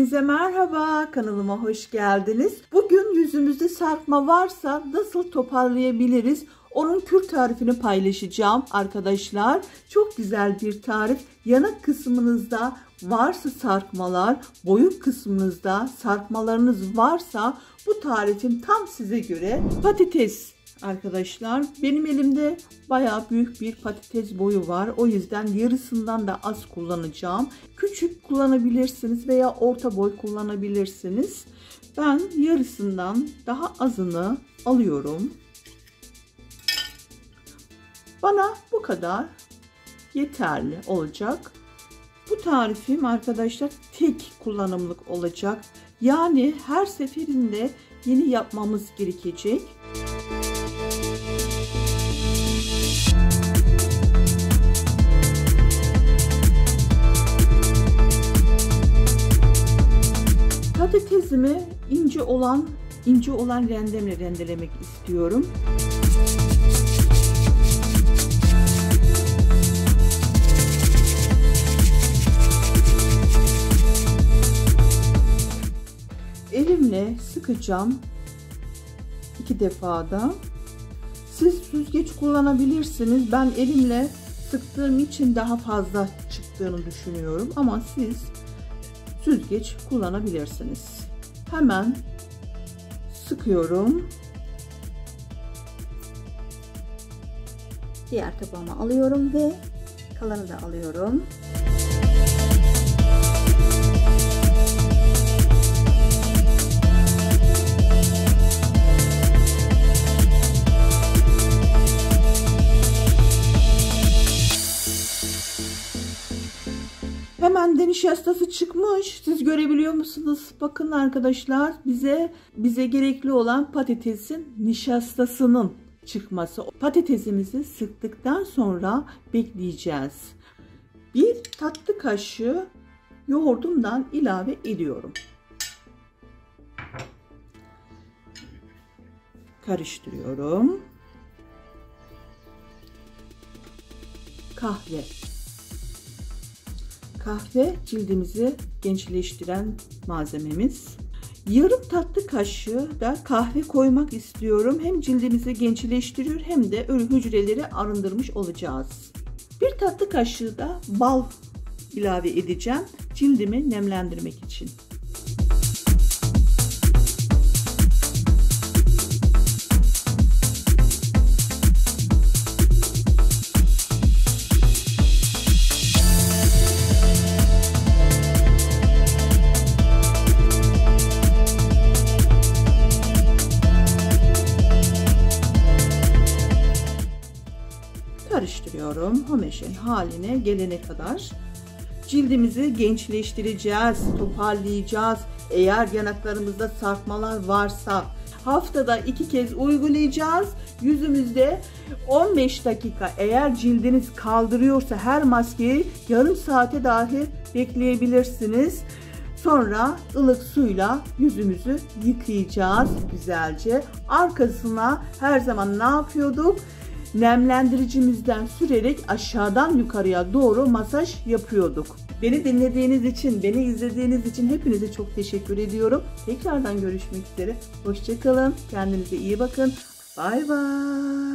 Hepinize merhaba, kanalıma hoş geldiniz. Bugün yüzümüzde sarkma varsa nasıl toparlayabiliriz? Onun kür tarifini paylaşacağım arkadaşlar. Çok güzel bir tarif. Yanak kısmınızda varsa sarkmalar, boyun kısmınızda sarkmalarınız varsa bu tarifim tam size göre. Patates arkadaşlar. Benim elimde bayağı büyük bir patates boyu var. O yüzden yarısından da az kullanacağım. Küçük kullanabilirsiniz veya orta boy kullanabilirsiniz. Ben yarısından daha azını alıyorum. Bana bu kadar yeterli olacak. Bu tarifim arkadaşlar tek kullanımlık olacak. Yani her seferinde yeni yapmamız gerekecek. Patatesimi ince olan ince olan rendemle rendelemek istiyorum. Elimle sıkacağım iki defada. Siz süzgeç kullanabilirsiniz. Ben elimle sıktığım için daha fazla çıktığını düşünüyorum ama siz süzgeç kullanabilirsiniz. Hemen sıkıyorum. Diğer tabağıma alıyorum ve kalanı da alıyorum. Hemen de nişastası çıkmış. Siz görebiliyor musunuz? Bakın arkadaşlar bize bize gerekli olan patatesin nişastasının çıkması. Patatesimizi sıktıktan sonra bekleyeceğiz. Bir tatlı kaşığı yoğurdumdan ilave ediyorum. Karıştırıyorum. Kahve Kahve cildimizi gençleştiren malzememiz. Yarım tatlı kaşığı da kahve koymak istiyorum. Hem cildimizi gençleştiriyor hem de ölü hücreleri arındırmış olacağız. Bir tatlı kaşığı da bal ilave edeceğim cildimi nemlendirmek için. Karıştırıyorum. Homeşen haline gelene kadar. Cildimizi gençleştireceğiz, toparlayacağız. Eğer yanaklarımızda sarkmalar varsa haftada iki kez uygulayacağız. Yüzümüzde 15 dakika eğer cildiniz kaldırıyorsa her maskeyi yarım saate dahi bekleyebilirsiniz. Sonra ılık suyla yüzümüzü yıkayacağız güzelce. Arkasına her zaman ne yapıyorduk? Nemlendiricimizden sürerek aşağıdan yukarıya doğru masaj yapıyorduk. Beni dinlediğiniz için, beni izlediğiniz için hepinize çok teşekkür ediyorum. Tekrardan görüşmek üzere. Hoşçakalın. Kendinize iyi bakın. Bay bay.